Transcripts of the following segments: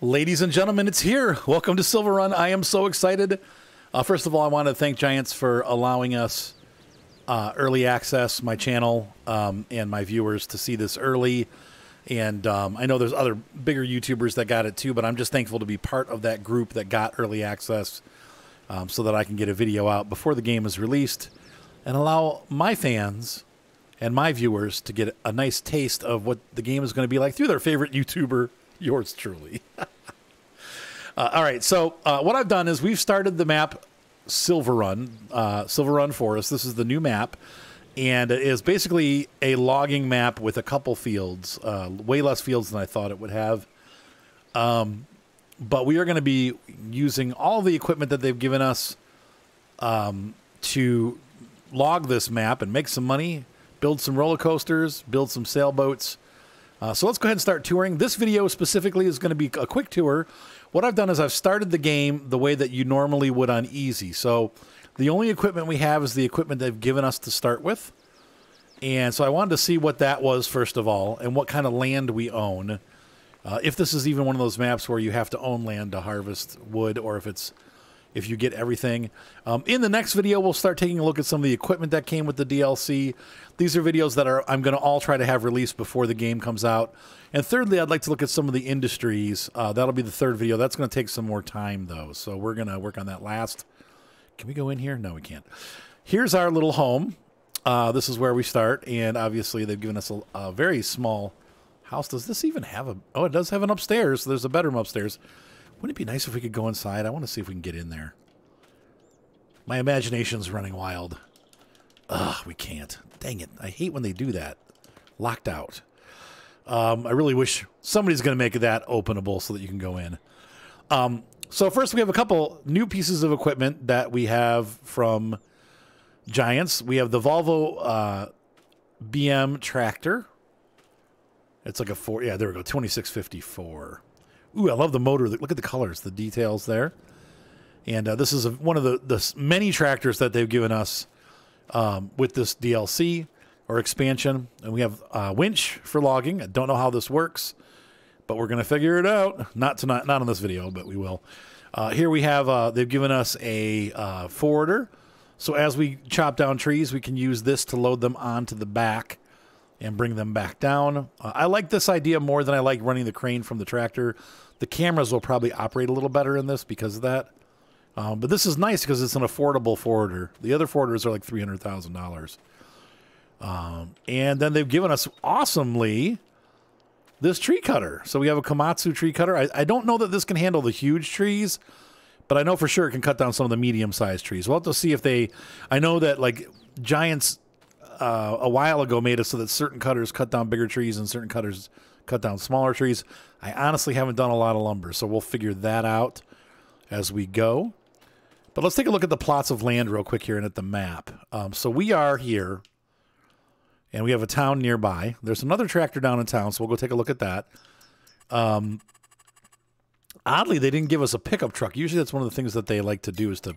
Ladies and gentlemen, it's here. Welcome to Silverrun. I am so excited. Uh, first of all, I want to thank Giants for allowing us uh, early access, my channel, um, and my viewers to see this early. And um, I know there's other bigger YouTubers that got it too, but I'm just thankful to be part of that group that got early access um, so that I can get a video out before the game is released and allow my fans and my viewers to get a nice taste of what the game is going to be like through their favorite YouTuber, yours truly. uh, all right, so uh, what I've done is we've started the map Silverrun, uh, Silverrun Forest. This is the new map, and it is basically a logging map with a couple fields, uh, way less fields than I thought it would have. Um, but we are going to be using all the equipment that they've given us um, to log this map and make some money, build some roller coasters, build some sailboats. Uh, so let's go ahead and start touring. This video specifically is going to be a quick tour. What I've done is I've started the game the way that you normally would on easy. So the only equipment we have is the equipment they've given us to start with. And so I wanted to see what that was first of all and what kind of land we own. Uh, if this is even one of those maps where you have to own land to harvest wood or if it's if you get everything. Um, in the next video, we'll start taking a look at some of the equipment that came with the DLC. These are videos that are I'm going to all try to have released before the game comes out. And thirdly, I'd like to look at some of the industries. Uh, that'll be the third video. That's going to take some more time, though. So we're going to work on that last. Can we go in here? No, we can't. Here's our little home. Uh, this is where we start. And obviously, they've given us a, a very small house. Does this even have a... Oh, it does have an upstairs. There's a bedroom upstairs. Wouldn't it be nice if we could go inside? I want to see if we can get in there. My imagination's running wild. Ugh, we can't. Dang it. I hate when they do that. Locked out. Um, I really wish somebody's going to make that openable so that you can go in. Um, so first we have a couple new pieces of equipment that we have from Giants. We have the Volvo uh, BM tractor. It's like a four. Yeah, there we go. 2654. Ooh, I love the motor. Look at the colors, the details there. And uh, this is a, one of the, the many tractors that they've given us um, with this DLC or expansion. And we have a winch for logging. I don't know how this works, but we're going to figure it out. Not tonight, not on this video, but we will. Uh, here we have, uh, they've given us a uh, forwarder. So as we chop down trees, we can use this to load them onto the back and bring them back down. Uh, I like this idea more than I like running the crane from the tractor. The cameras will probably operate a little better in this because of that. Um, but this is nice because it's an affordable forwarder. The other forwarders are like three hundred thousand um, dollars. And then they've given us awesomely this tree cutter. So we have a Komatsu tree cutter. I, I don't know that this can handle the huge trees, but I know for sure it can cut down some of the medium sized trees. We'll have to see if they. I know that like Giants uh, a while ago made it so that certain cutters cut down bigger trees and certain cutters cut down smaller trees. I honestly haven't done a lot of lumber, so we'll figure that out as we go. But let's take a look at the plots of land real quick here and at the map. Um, so we are here, and we have a town nearby. There's another tractor down in town, so we'll go take a look at that. Um, oddly, they didn't give us a pickup truck. Usually that's one of the things that they like to do is to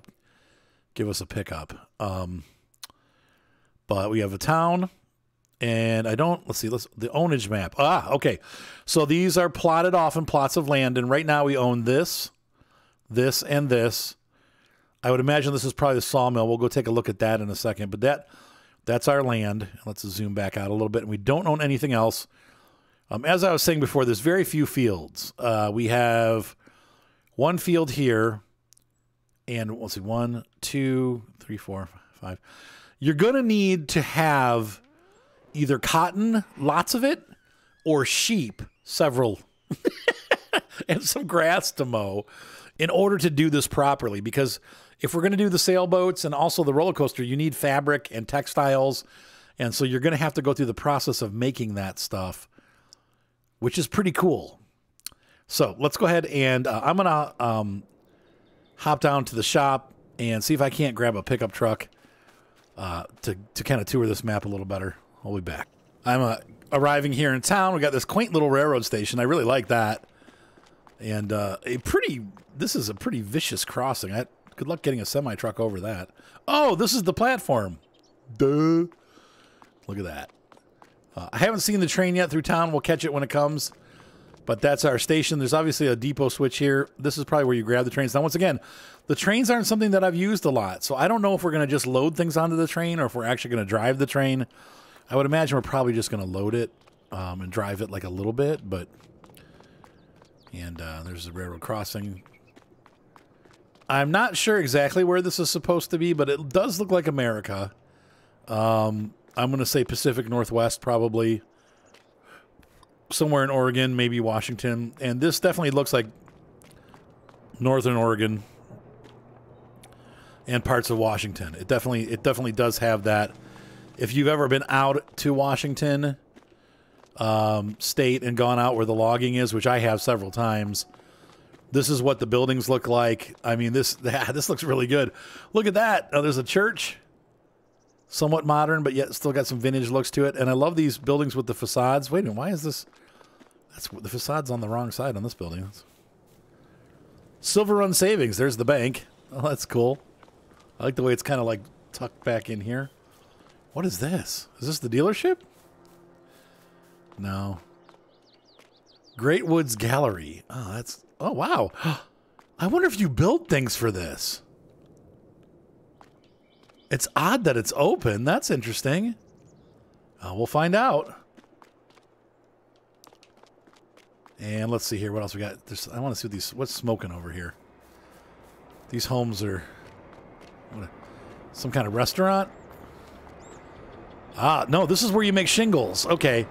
give us a pickup. Um, but we have a town and I don't let's see let's the ownage map. Ah, okay. So these are plotted off in plots of land and right now we own this, this and this. I would imagine this is probably the sawmill. We'll go take a look at that in a second, but that that's our land. Let's zoom back out a little bit. And we don't own anything else. Um, as I was saying before, there's very few fields. Uh, we have one field here, and let's see, one, two, three, four, five you're going to need to have either cotton, lots of it, or sheep, several, and some grass to mow in order to do this properly. Because if we're going to do the sailboats and also the roller coaster, you need fabric and textiles. And so you're going to have to go through the process of making that stuff, which is pretty cool. So let's go ahead and uh, I'm going to um, hop down to the shop and see if I can't grab a pickup truck uh, to, to kind of tour this map a little better. I'll be back. I'm uh, arriving here in town. We got this quaint little railroad station. I really like that. And uh, a pretty, this is a pretty vicious crossing. I, good luck getting a semi truck over that. Oh, this is the platform. Duh. Look at that. Uh, I haven't seen the train yet through town. We'll catch it when it comes. But that's our station. There's obviously a depot switch here. This is probably where you grab the trains. Now, once again, the trains aren't something that I've used a lot. So I don't know if we're going to just load things onto the train or if we're actually going to drive the train. I would imagine we're probably just going to load it um, and drive it like a little bit. But, and uh, there's the railroad crossing. I'm not sure exactly where this is supposed to be, but it does look like America. Um, I'm going to say Pacific Northwest, probably somewhere in Oregon, maybe Washington, and this definitely looks like Northern Oregon and parts of Washington. It definitely it definitely does have that. If you've ever been out to Washington um, State and gone out where the logging is, which I have several times, this is what the buildings look like. I mean, this this looks really good. Look at that. Oh, there's a church somewhat modern, but yet still got some vintage looks to it. And I love these buildings with the facades. Wait a minute, why is this? That's the facade's on the wrong side on this building. Silverrun Savings. There's the bank. Oh, that's cool. I like the way it's kind of like tucked back in here. What is this? Is this the dealership? No. Great Woods Gallery. Oh, that's. Oh, wow. I wonder if you build things for this. It's odd that it's open. That's interesting. Uh, we'll find out. And let's see here. What else we got? There's, I want to see these. What's smoking over here? These homes are. Some kind of restaurant? Ah, no. This is where you make shingles. Okay.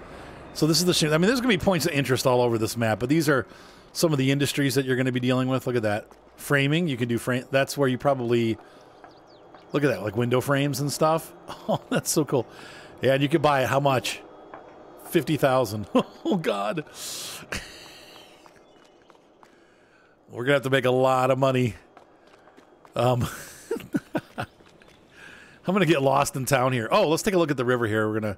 So this is the. Shingle. I mean, there's going to be points of interest all over this map, but these are some of the industries that you're going to be dealing with. Look at that. Framing. You can do frame. That's where you probably Look at that, like window frames and stuff. Oh, that's so cool. Yeah, and you could buy it. How much? Fifty thousand. Oh God. We're gonna have to make a lot of money. Um, I'm gonna get lost in town here. Oh, let's take a look at the river here. We're gonna.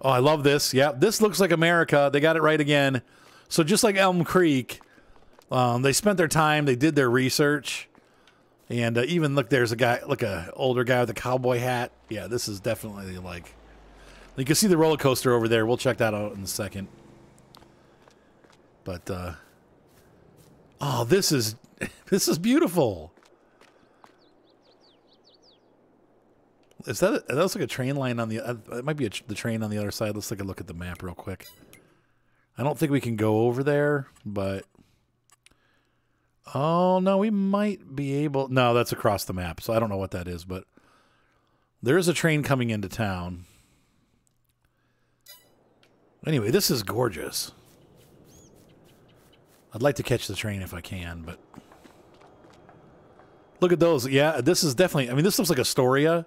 Oh, I love this. Yeah, this looks like America. They got it right again. So just like Elm Creek, um, they spent their time. They did their research and uh, even look, there's a guy, like a older guy with a cowboy hat. Yeah, this is definitely like. You can see the roller coaster over there. We'll check that out in a second. But uh, oh, this is this is beautiful. Is that a, that looks like a train line on the? Uh, it might be a, the train on the other side. Let's take a look at the map real quick. I don't think we can go over there, but Oh, no, we might be able. No, that's across the map. So I don't know what that is, but there is a train coming into town. Anyway, this is gorgeous. I'd like to catch the train if I can, but look at those. Yeah, this is definitely. I mean, this looks like Astoria,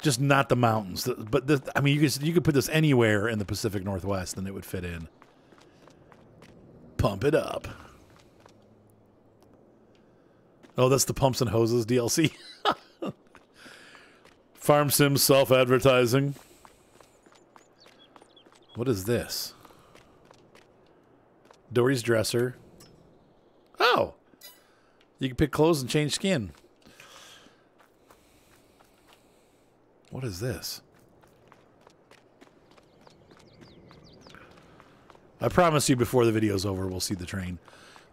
just not the mountains. But this, I mean, you could you could put this anywhere in the Pacific Northwest, and it would fit in. Pump it up. Oh, that's the Pumps and Hoses DLC. Farm Sim self advertising. What is this? Dory's dresser. Oh! You can pick clothes and change skin. What is this? I promise you before the video's over, we'll see the train.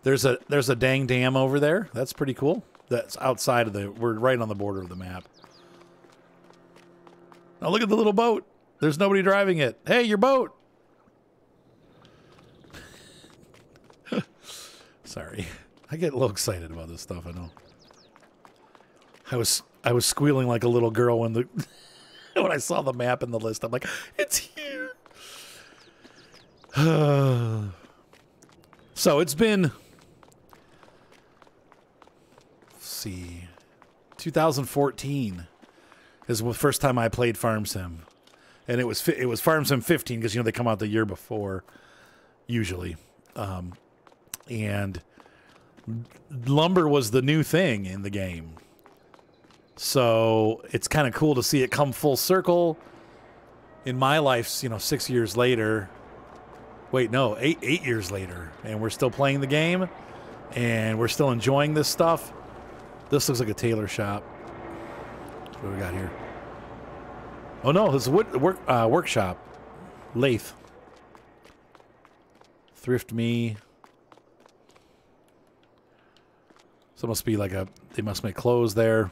There's a there's a dang dam over there. That's pretty cool. That's outside of the we're right on the border of the map. Now look at the little boat. There's nobody driving it. Hey, your boat. Sorry. I get a little excited about this stuff, I know. I was I was squealing like a little girl when the when I saw the map in the list. I'm like, it's here. so it's been see 2014 is the first time I played Farm Sim. And it was it was Farm Sim 15 because you know they come out the year before usually. Um, and lumber was the new thing in the game. So it's kind of cool to see it come full circle in my life, you know, 6 years later wait, no, eight eight years later, and we're still playing the game, and we're still enjoying this stuff. This looks like a tailor shop. What we got here. Oh no, this wood, work uh, workshop, lathe. Thrift Me. So must be like a. They must make clothes there.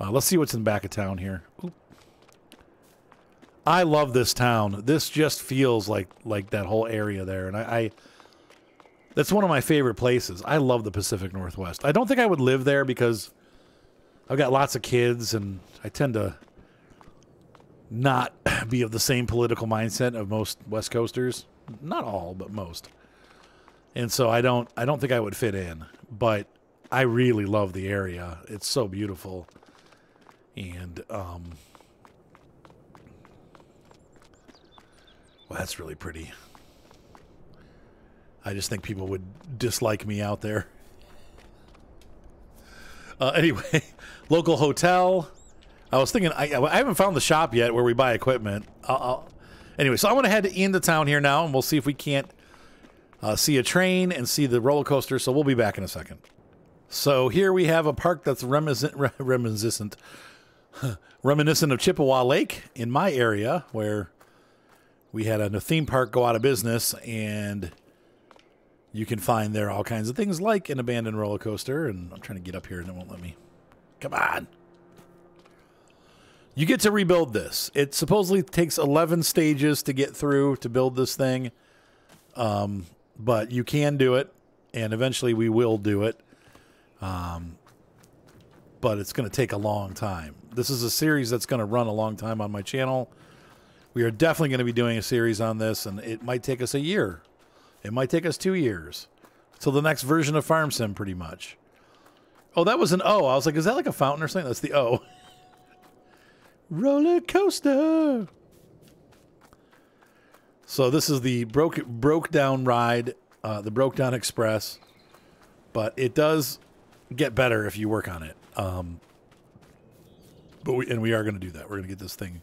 Uh, let's see what's in the back of town here. I love this town. This just feels like like that whole area there, and I, I that's one of my favorite places. I love the Pacific Northwest. I don't think I would live there because I've got lots of kids, and I tend to not be of the same political mindset of most West Coasters. Not all, but most. And so I don't I don't think I would fit in, but I really love the area. It's so beautiful. And um Well, that's really pretty. I just think people would dislike me out there. Uh, anyway, local hotel. I was thinking I, I haven't found the shop yet where we buy equipment. I'll, I'll, anyway, so I want to head into town here now, and we'll see if we can't uh, see a train and see the roller coaster. So we'll be back in a second. So here we have a park that's reminiscent, reminiscent, reminiscent of Chippewa Lake in my area, where we had a theme park go out of business, and you can find there all kinds of things like an abandoned roller coaster. And I'm trying to get up here, and it won't let me. Come on. You get to rebuild this. It supposedly takes 11 stages to get through to build this thing. Um, but you can do it, and eventually we will do it. Um, but it's going to take a long time. This is a series that's going to run a long time on my channel. We are definitely going to be doing a series on this, and it might take us a year. It might take us two years till the next version of Farm Sim, pretty much. Oh, that was an O. I was like, is that like a fountain or something? That's the O. Roller coaster. So this is the broke broke down ride, uh, the broke down express, but it does get better if you work on it. Um, but we and we are going to do that. We're going to get this thing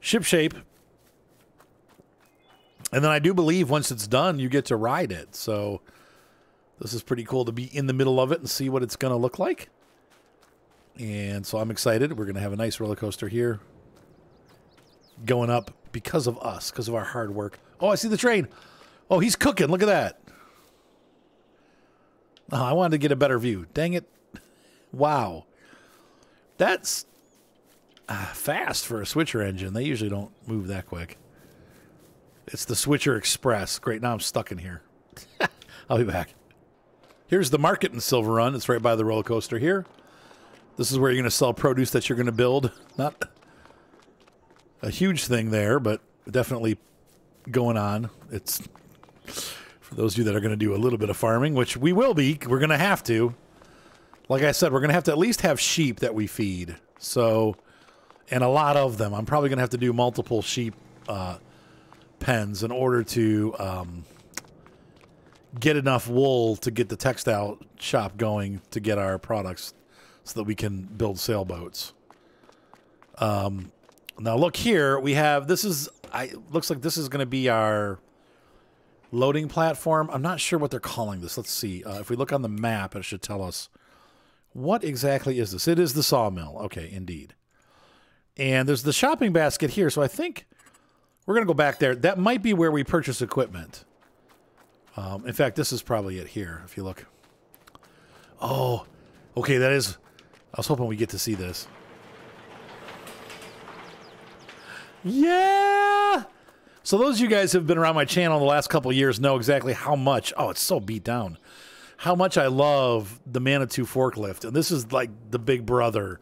ship shape and then I do believe once it's done, you get to ride it. So this is pretty cool to be in the middle of it and see what it's going to look like. And so I'm excited. We're going to have a nice roller coaster here going up because of us, because of our hard work. Oh, I see the train. Oh, he's cooking. Look at that. Oh, I wanted to get a better view. Dang it. Wow. That's fast for a switcher engine. They usually don't move that quick. It's the Switcher Express. Great, now I'm stuck in here. I'll be back. Here's the market in Silverrun. It's right by the roller coaster here. This is where you're going to sell produce that you're going to build. Not a huge thing there, but definitely going on. It's for those of you that are going to do a little bit of farming, which we will be. We're going to have to. Like I said, we're going to have to at least have sheep that we feed. So, and a lot of them. I'm probably going to have to do multiple sheep uh, pens in order to um, get enough wool to get the textile shop going to get our products so that we can build sailboats. Um, now look here, we have this is I looks like this is going to be our loading platform. I'm not sure what they're calling this. Let's see. Uh, if we look on the map, it should tell us what exactly is this. It is the sawmill. Okay, indeed. And there's the shopping basket here. So I think we're going to go back there. That might be where we purchase equipment. Um, in fact, this is probably it here, if you look. Oh, okay, that is... I was hoping we get to see this. Yeah! So those of you guys who have been around my channel the last couple years know exactly how much... Oh, it's so beat down. How much I love the Manitou forklift. And this is like the big brother.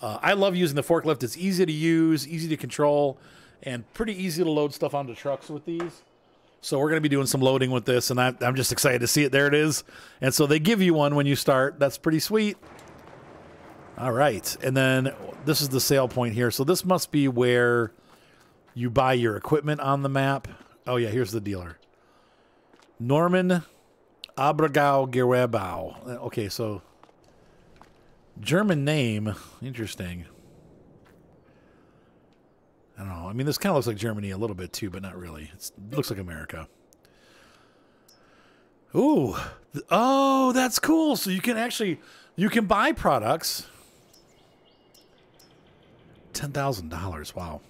Uh, I love using the forklift. It's easy to use, easy to control and pretty easy to load stuff onto trucks with these. So we're going to be doing some loading with this, and I, am just excited to see it. There it is. And so they give you one when you start. That's pretty sweet. All right. And then this is the sale point here. So this must be where you buy your equipment on the map. Oh, yeah, here's the dealer. Norman Abragau Gerebau. Okay, so German name. Interesting. I don't know. I mean, this kind of looks like Germany a little bit too, but not really. It's, it looks like America. Ooh, oh, that's cool. So you can actually you can buy products. Ten thousand dollars. Wow.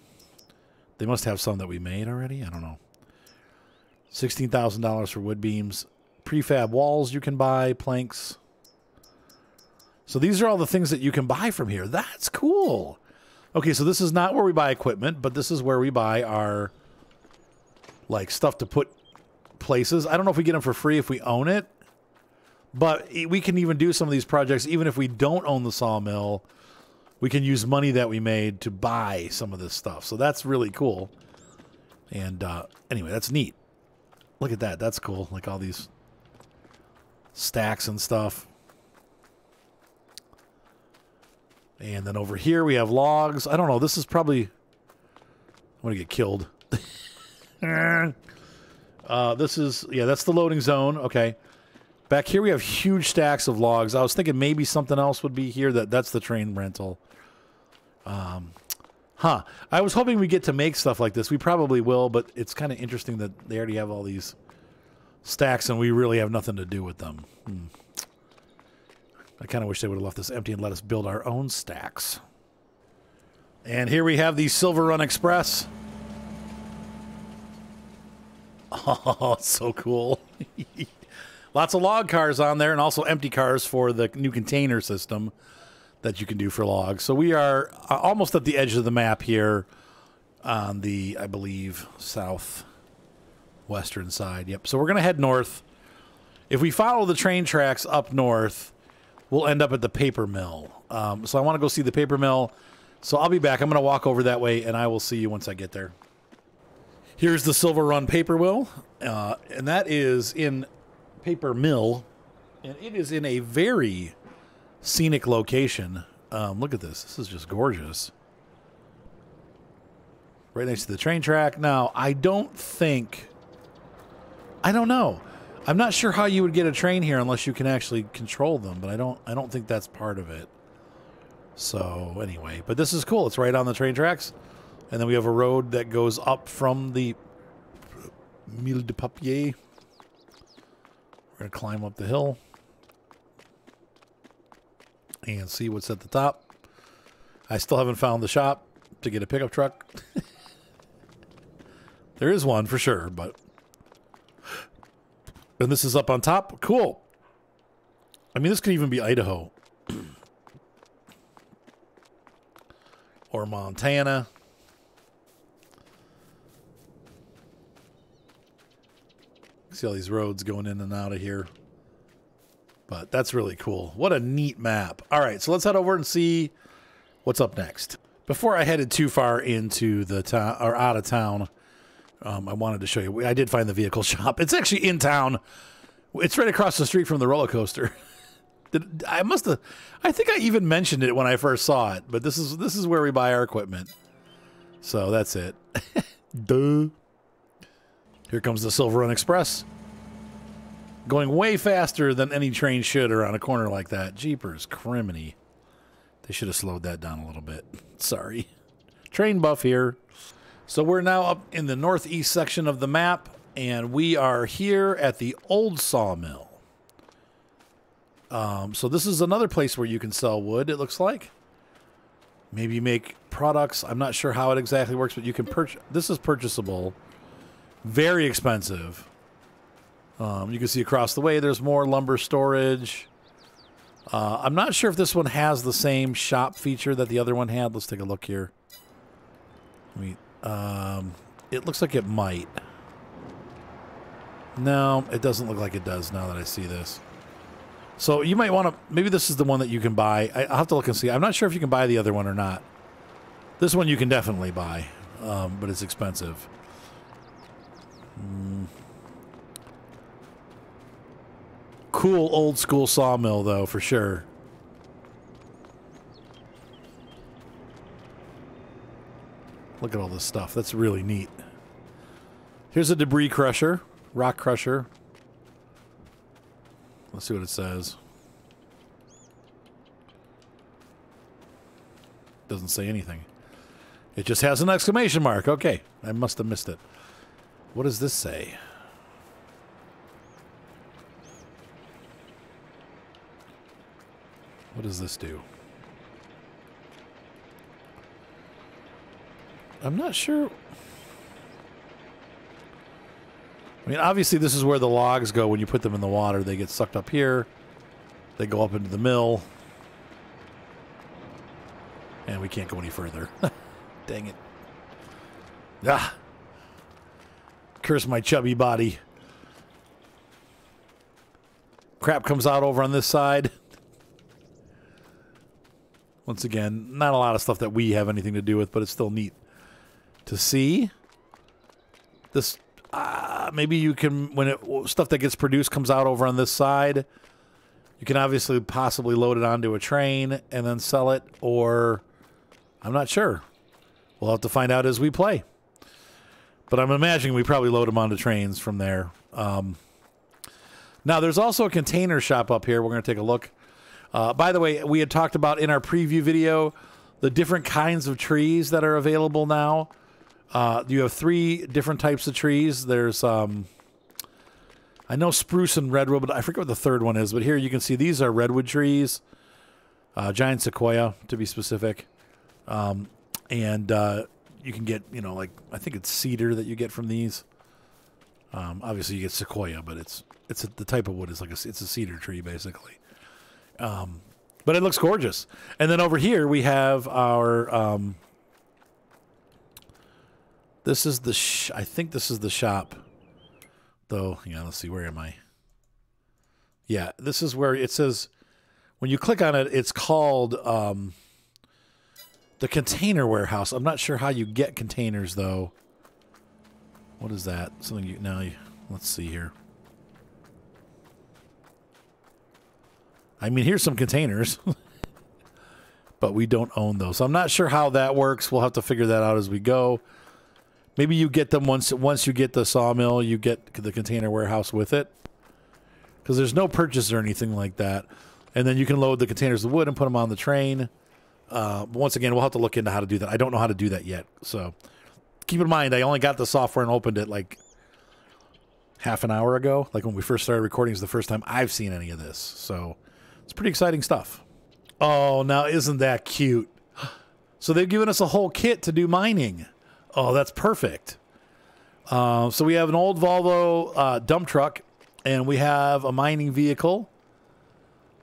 They must have some that we made already. I don't know. $16,000 for wood beams. Prefab walls you can buy, planks. So these are all the things that you can buy from here. That's cool. Okay, so this is not where we buy equipment, but this is where we buy our like stuff to put places. I don't know if we get them for free if we own it, but we can even do some of these projects even if we don't own the sawmill. We can use money that we made to buy some of this stuff. So that's really cool. And uh, anyway, that's neat. Look at that. That's cool. Like all these stacks and stuff. And then over here we have logs. I don't know. This is probably... I'm going to get killed. uh, this is... Yeah, that's the loading zone. Okay. Back here we have huge stacks of logs. I was thinking maybe something else would be here. That That's the train rental. Um, huh. I was hoping we get to make stuff like this. We probably will, but it's kind of interesting that they already have all these stacks and we really have nothing to do with them. Hmm. I kind of wish they would have left this empty and let us build our own stacks. And here we have the Silverrun Express. Oh, so cool. Lots of log cars on there and also empty cars for the new container system that you can do for logs. So we are uh, almost at the edge of the map here on the, I believe, south western side. Yep. So we're going to head north. If we follow the train tracks up north, we'll end up at the paper mill. Um, so I want to go see the paper mill. So I'll be back. I'm going to walk over that way, and I will see you once I get there. Here's the Silverrun paper mill, uh, and that is in paper mill, and it is in a very scenic location. Um, look at this. This is just gorgeous. Right next to the train track. Now, I don't think. I don't know. I'm not sure how you would get a train here unless you can actually control them, but I don't I don't think that's part of it. So anyway, but this is cool. It's right on the train tracks. And then we have a road that goes up from the Mille de Papier. We're to climb up the hill and see what's at the top. I still haven't found the shop to get a pickup truck. there is one for sure, but and this is up on top. Cool. I mean, this could even be Idaho. or Montana. See all these roads going in and out of here. But that's really cool. What a neat map. All right, so let's head over and see what's up next. Before I headed too far into the town or out of town, um, I wanted to show you. I did find the vehicle shop. It's actually in town. It's right across the street from the roller coaster. I must have. I think I even mentioned it when I first saw it. But this is this is where we buy our equipment. So that's it. Duh. Here comes the Silverrun Express. Going way faster than any train should around a corner like that. Jeepers, criminy. They should have slowed that down a little bit. Sorry. Train buff here. So we're now up in the northeast section of the map, and we are here at the old sawmill. Um, so this is another place where you can sell wood, it looks like. Maybe make products. I'm not sure how it exactly works, but you can purchase. This is purchasable. Very expensive. Um, you can see across the way there's more lumber storage. Uh, I'm not sure if this one has the same shop feature that the other one had. Let's take a look here. I mean, um, it looks like it might. No, it doesn't look like it does now that I see this. So you might want to, maybe this is the one that you can buy. I, will have to look and see. I'm not sure if you can buy the other one or not. This one you can definitely buy, um, but it's expensive. Mm. Cool old school sawmill, though, for sure. Look at all this stuff. That's really neat. Here's a debris crusher, rock crusher. Let's see what it says. Doesn't say anything. It just has an exclamation mark. Okay, I must have missed it. What does this say? What does this do? I'm not sure. I mean, obviously, this is where the logs go when you put them in the water. They get sucked up here. They go up into the mill. And we can't go any further. Dang it. Ah. Curse my chubby body. Crap comes out over on this side. Once again, not a lot of stuff that we have anything to do with, but it's still neat to see. This uh, maybe you can when it stuff that gets produced comes out over on this side. You can obviously possibly load it onto a train and then sell it, or I'm not sure. We'll have to find out as we play. But I'm imagining we probably load them onto trains from there. Um, now, there's also a container shop up here. We're going to take a look. Uh, by the way, we had talked about in our preview video the different kinds of trees that are available now. Uh, you have three different types of trees. There's, um, I know spruce and redwood, but I forget what the third one is. But here you can see these are redwood trees, uh, giant sequoia to be specific. Um, and uh, you can get, you know, like I think it's cedar that you get from these. Um, obviously, you get sequoia, but it's it's a, the type of wood is like a, it's a cedar tree basically. Um, but it looks gorgeous. And then over here we have our. Um, this is the. Sh- I think this is the shop, though. Yeah, let's see. Where am I? Yeah, this is where it says. When you click on it, it's called um, the container warehouse. I'm not sure how you get containers though. What is that? Something you now? You, let's see here. I mean, here's some containers, but we don't own those. So I'm not sure how that works. We'll have to figure that out as we go. Maybe you get them once once you get the sawmill, you get the container warehouse with it, because there's no purchase or anything like that. And then you can load the containers of wood and put them on the train. Uh, once again, we'll have to look into how to do that. I don't know how to do that yet. So keep in mind, I only got the software and opened it like half an hour ago. Like when we first started recording is the first time I've seen any of this. So it's pretty exciting stuff. Oh, now isn't that cute? So they've given us a whole kit to do mining. Oh, that's perfect. Uh, so we have an old Volvo uh, dump truck, and we have a mining vehicle,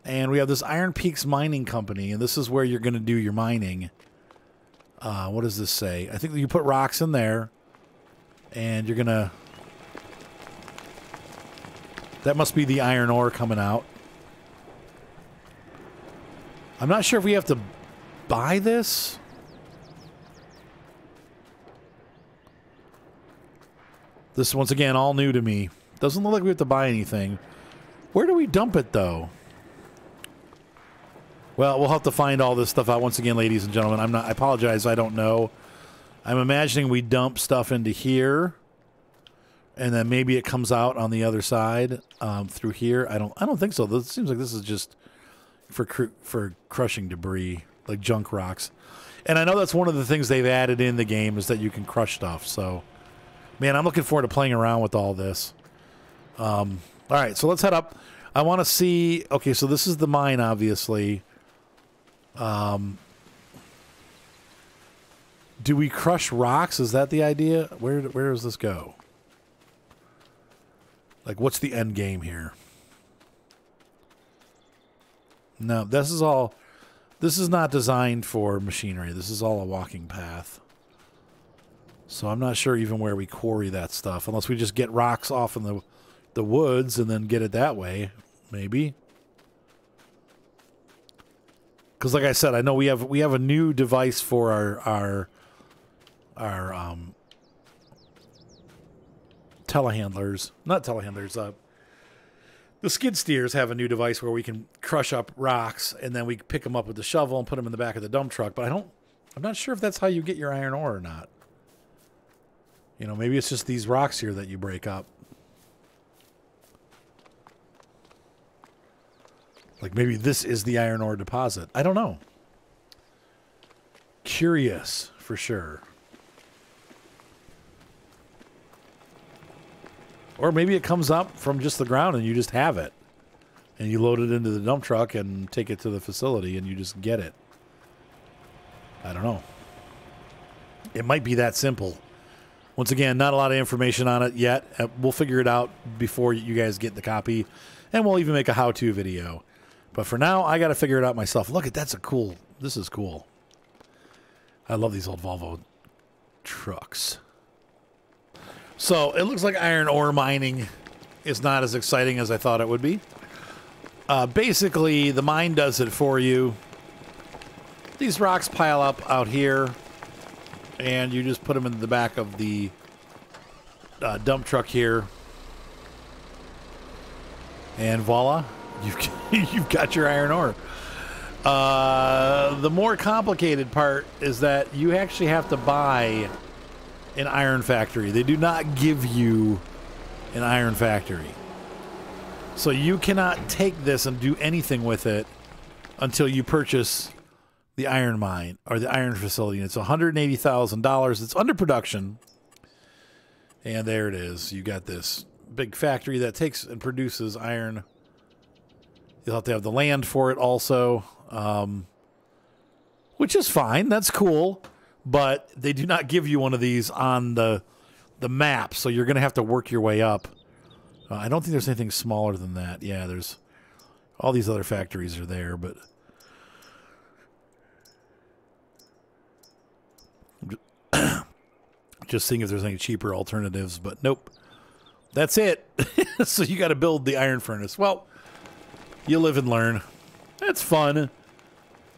and we have this Iron Peaks Mining Company, and this is where you're going to do your mining. Uh, what does this say? I think you put rocks in there, and you're going to. That must be the iron ore coming out. I'm not sure if we have to buy this. This, once again, all new to me. Doesn't look like we have to buy anything. Where do we dump it, though? Well, we'll have to find all this stuff out once again, ladies and gentlemen. I'm not. I apologize. I don't know. I'm imagining we dump stuff into here, and then maybe it comes out on the other side um, through here. I don't. I don't think so. This seems like this is just for cr- for crushing debris like junk rocks. And I know that's one of the things they've added in the game is that you can crush stuff. So, man, I'm looking forward to playing around with all this. Um, all right, so let's head up. I want to see. Okay, so this is the mine, obviously. Um, do we crush rocks? Is that the idea? Where where does this go? Like, what's the end game here? No, this is all. This is not designed for machinery. This is all a walking path. So I'm not sure even where we quarry that stuff, unless we just get rocks off in the the woods and then get it that way, maybe. Because, like I said, I know we have we have a new device for our our our um, telehandlers, not telehandlers, uh, the skid steers have a new device where we can crush up rocks and then we pick them up with the shovel and put them in the back of the dump truck. But I don't, I'm not sure if that's how you get your iron ore or not. You know, maybe it's just these rocks here that you break up. Like maybe this is the iron ore deposit. I don't know. Curious for sure. Or maybe it comes up from just the ground and you just have it. And you load it into the dump truck and take it to the facility and you just get it. I don't know. It might be that simple. Once again, not a lot of information on it yet. Uh, We'll figure it out before you guys get the copy, and we'll even make a how-to video. But for now, I got to figure it out myself. Look at that's a cool. This is cool. I love these old Volvo trucks. So it looks like iron ore mining is not as exciting as I thought it would be. Uh, basically, the mine does it for you. These rocks pile up out here, and you just put them in the back of the uh, dump truck here, and voila, you've you've got your iron ore. Uh, the more complicated part is that you actually have to buy an iron factory. They do not give you an iron factory. So you cannot take this and do anything with it until you purchase the iron mine or the iron facility. And it's $180,000. It's under production. And there it is. You got this big factory that takes and produces iron. You'll have to have the land for it also, um, which is fine. That's cool. But they do not give you one of these on the the map, so you're going to have to work your way up. Uh, I don't think there's anything smaller than that. Yeah, there's all these other factories are there, but just seeing if there's any cheaper alternatives. But nope, that's it. so you got to build the iron furnace. Well, you live and learn. That's fun.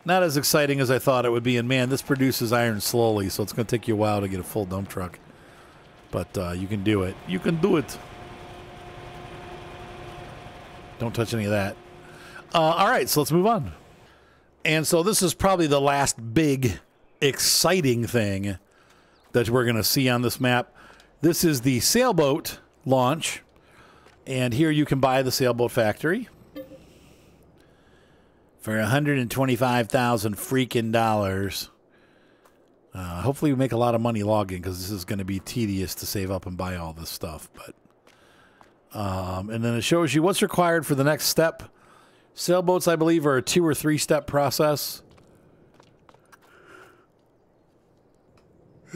Not as exciting as I thought it would be. And man, this produces iron slowly, so it's going to take you a while to get a full dump truck. But uh, you can do it. You can do it. Don't touch any of that. Uh, all right, so let's move on. And so this is probably the last big, exciting thing that we're going to see on this map. This is the sailboat launch. And here you can buy the sailboat factory for 125,000 freaking dollars. Uh, hopefully, we make a lot of money logging because this is going to be tedious to save up and buy all this stuff. But um, and then it shows you what's required for the next step. Sailboats, I believe, are a two or three step process.